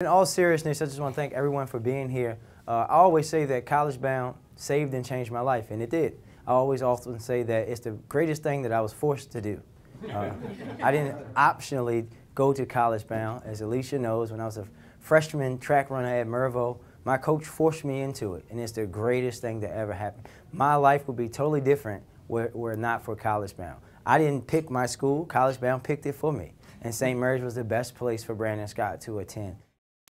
In all seriousness, I just want to thank everyone for being here. Uh, I always say that College Bound saved and changed my life, and it did. I always often say that it's the greatest thing that I was forced to do. Uh, I didn't optionally go to College Bound. As Alicia knows, when I was a freshman track runner at Mervo, my coach forced me into it, and it's the greatest thing that ever happened. My life would be totally different were, were not for College Bound. I didn't pick my school, College Bound picked it for me. And St. Mary's was the best place for Brandon Scott to attend.